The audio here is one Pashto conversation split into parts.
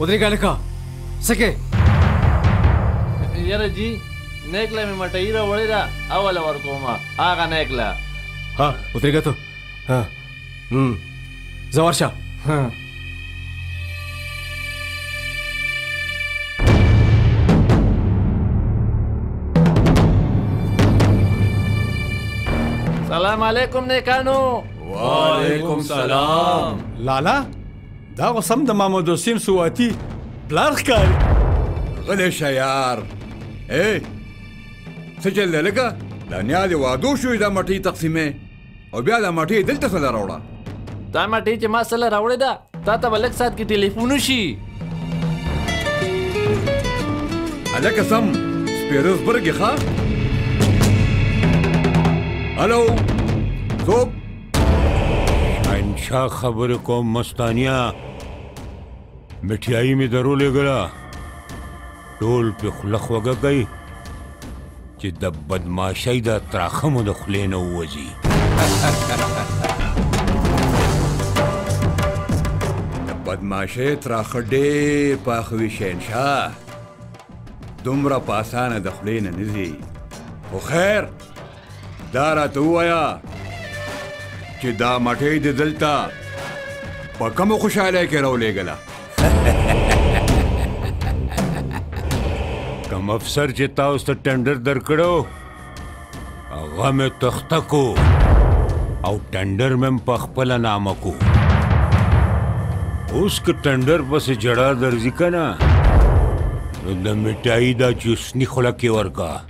ودرېږه هلکه څه کې یاره جی نیکله مې مټۍ راوړې ده اوله ورکوم هغه نیکله ها ودرېږه ته ها ځه ورشه سلام علیکم نیکانو وعلیکم سلام لالا دا خو سم د محمد حسین سواتی پلار ښکاري غلی شه یار ای څه چل دی لکه د نیا د وادو شوې دا مټۍ تقسیمې او بیا دا مټۍ دلته څه له راوړه دا مټۍ چې ما سره راوړې ده تا ته به لږ ساعت کې ټلیفون وشي هلکه سم سپېره زبرګې ښه هلو څوک شاهنشاه خبرې کوم مستانیا مټیایي مې درولېږله ټول پرې خوله خوږه کوي چې د بدماشۍ دا تراخه مو د خولې نه ووځي د بدماشۍ تراخه ډېر پاخه وي شهنشاه دومره په اسانه د خولې نه نه ځي خو خیر دا راته ووایه چې دا مټۍ د دلته په کومه خوشحالۍ کې راولېږله کوم افسر چې تاسو ته ټنډر درکړو هغه مې تخته کو او ټنډر مې په خپل نامه کو اوس که ټنډر پسې جړا درځي که نه نو د مټایي دا چوسني خوله کې ورکه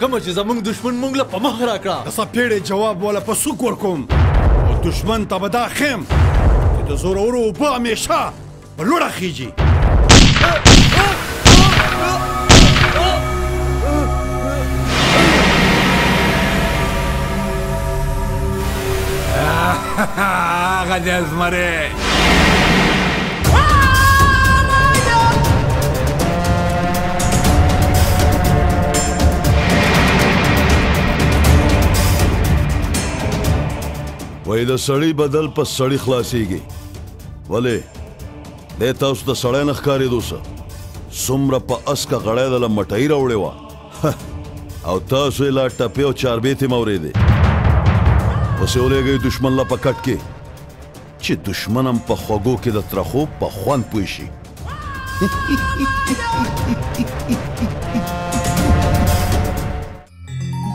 کومه چې زمونږ دشمن مونږ له په مخ راکړه د سپېړې جواب ولا په سوک ورکوم او دشمن ته به دا خیم چې د زورورو اوبه همیشه په لوړه خیږي هغه دی زمری وای د سړی بدل په سړی خلاصيږي ولی د تاسو د سړی نخکاری دوسه سمره په اسکه غړای د لمټای راوړې و او تاسو یې لا ټپې او چاربېتې مه اورېدې پسې ولېږئ دښمن له په کټ کې چې دښمن هم په خوږو کې د ترخو په خوند پوه شي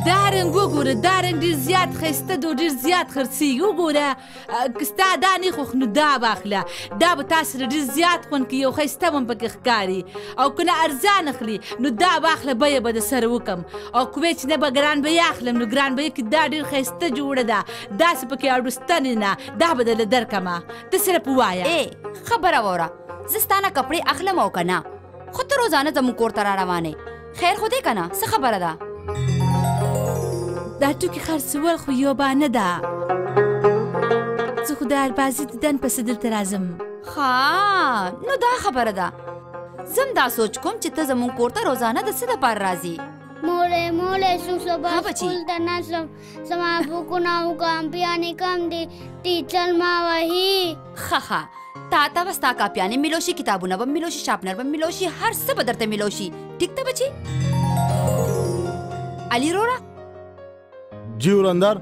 دا رنګ وګوره دا رنګ ډېر زیات ښایسته دی ډېر زیات خرڅېږي وګوره که ستا دا نه خوښ نو دا واخله دا به تا سره ډېر زیات خوند کوي او ښایسته به هم پکې ښکاري او که نه ارزان اخلي نو دا واخله بیه به د سره وکم او کوې چې نه به ګران بیه اخلم نو ګران بیه کې دا ډېر ښایسته جوړه ده داسې پکې اړوستنې نه دا به درله درکمه ته صرف ووایه ای خبره وره زه ستانه کپړې اخلم او که نه خود ته روزانه زموږ کور ته را روانې خیر خو دې که نه څه خبره ده دا ټوکې خرڅول خو یوبانه ده زه خو د اربازي دیدن پسې دلته راځم ښه نو دا خبره ده زم دا سوچ کوم چې ته زموږ کور ته روزانه د څه دپاره راځې مورې مورې څو سبا سکول ته نه ځم زما بوکونه او کامپیانې کم دي ټیچر ما وهي خخه تا ته به ستا کاپیانې ملو شي کتابونه به ملو شي شاپنر به ملو شي هر څه به درته ملو شي ټیک ده بچي علي روره جی ورندر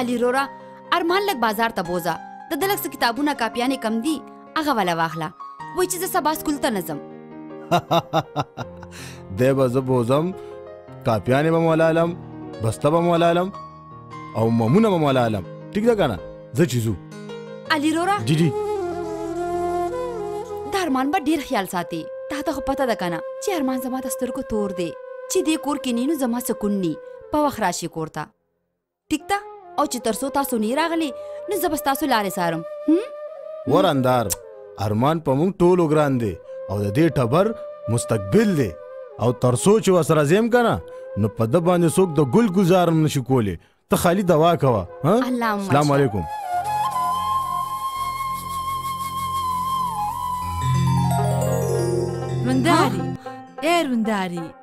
علي روره ارمان لګ بازار ته بوزه د دلک څه کتابونه کاپیانې کم دي هغه ولا واخله وای چې زه سبا سکول ته نه ځم دی به زه بوزم کاپیانې به مولالم بسته به مولالم او ممونه به مولالم ټیک ده کنه زه چې ځو علي رورا جی جی د ارمان به ډیر خیال ساتي تا ته خو پته ده کنه چې ارمان زما د سترګو تور دی چې دې کور کې نینو زما سکون نی په وخت راشي کور ته ټیک ده او چې ترسو تاسو نه راغلی نو زه به ستاسو لارې څارم وراندار ارمان په موږ ټولو ګران دی او د دې ټبر مستقبل دی او ترسو چې وسره زم کنه نو په د باندې څوک د ګل گزارم نشي کولی ته خالی دوا کوه السلام علیکم رنداری اے رنداری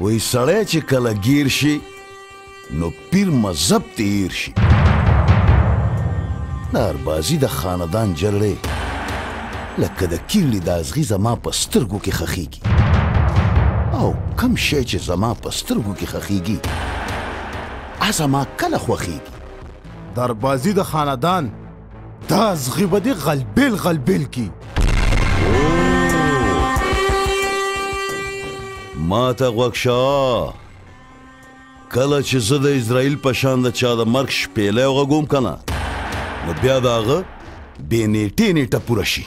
وای سړی چې کله گیر شي نو پیر مذهب تیر شي ناربازي د خاندان جرړې لکه د کیړي د ازغي زما په سترګو کې خخیږي او کم شی چې زما په سترګو کې خخیږي ا زما کله خوخیږي داربازي د خاندان دا زغی به دې غلبیل غلبیل کی ما ته غوښه کله چې زه د اسرائیل په شان د چا د مرګ شپېلې وغږوم کنه نو بیا داغه بې نیټې نیټه پوره شي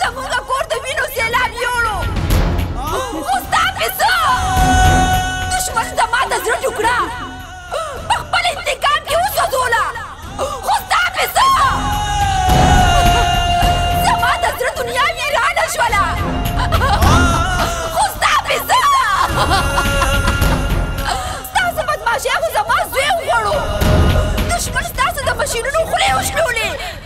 زمونږ کور د وینو سیلاب یوړو خو ستا پې څه دښمن زما د زړه ټوکړه په خپل انتقام کې وسوځوله خو ستا پې څه زما د زړه دنیا ویرانه شوله خو ستا پې څه ستاسو بدماشیانو زما زوی وخوړو دښمن ستاسو د ماشینونو خولې وشلولې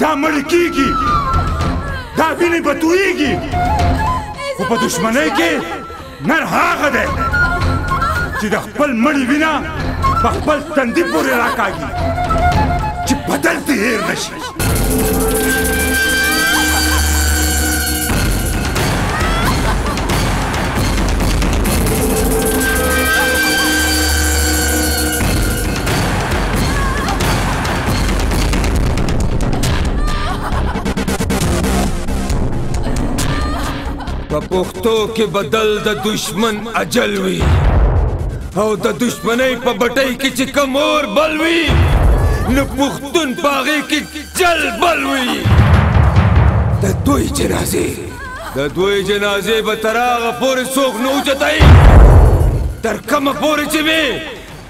دا مړ کیږي دا ویني بتويږي او په دشمنۍ کې نر هغه دی چې د خپل مړي وینا په خپل تندي پورې راکاږي چې بدل دې هیر نشي په پښتو کې بدل د دشمن اجل وي او د دشمنۍ په بټۍ کې چې کوم اور بل وي نو پښتون په هغې کې جل بل وي د دوی جنازې د دوی جنازې به تر هغه پورې څوک نه اوچتوي تر کومه پورې چې وي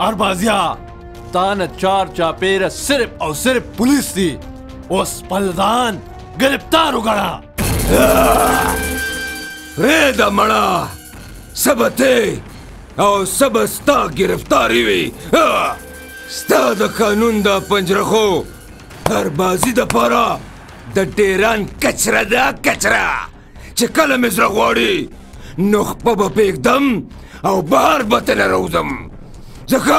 اربازیا تا نه چار چاپیره صرف او صرف پولیس دي اوس خپل ځان ګرفتار وګڼه رېد مړه سبته او سبستا گرفتاری وي ستا د قانون د پنجرخو هر بازی د پاره د ډیران کچره ده کچره چې کله مې زړه غواړي نو خپه به پرېږدم او بهر به ترې راوځم ځکه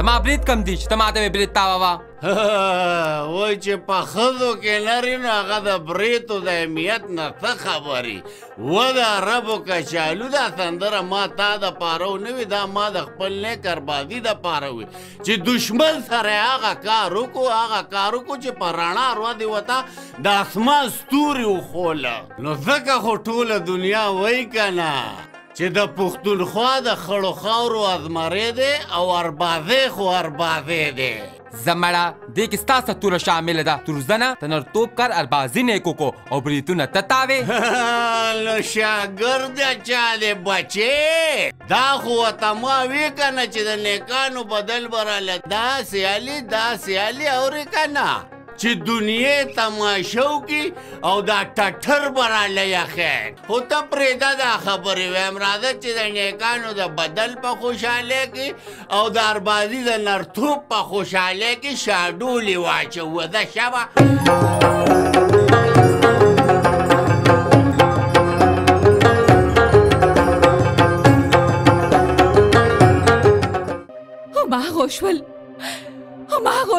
زما برید کم دی چې ته ماته مې برید تاوه وه وای چې په ښځو کې لري نو هغه د بریتو د اهمیت نه څه خبري و د عربو کچالو دا سندره ما تا د پاره نه وي دا ما د خپل نیکر بازي د پاره وي چې دشمن سره هغه کار وکړو هغه کار وکړو چې په رڼا ورځ یې ورته د اسمان ستوري وښوله نو ځکه خو ټوله دنیا وایي که نه چې د پښتونخوا د خړو خاورو ازمری دی او اربازی خو اربازی دی زمړه دې کې ستاسو توره شامل ده ترزنه تنر توپ کار اربازی نیکو کو او بریتونه ته تاوې نو شاګرد چا دې بچې دا خو ته ما وی کنه چې د نیکانو بدل براله دا سیالي دا سیالي اورې کنه چې دنیا تماشو کی او دا ټټر براله یا خیر هو ته پرېدا دا خبرې ویم راځه چې د نیکانو د بدل په خوشاله کې او د اربازي د نرتوب په خوشحالۍ کې شاډولې واچوه ده شبه هماغه شول هماغه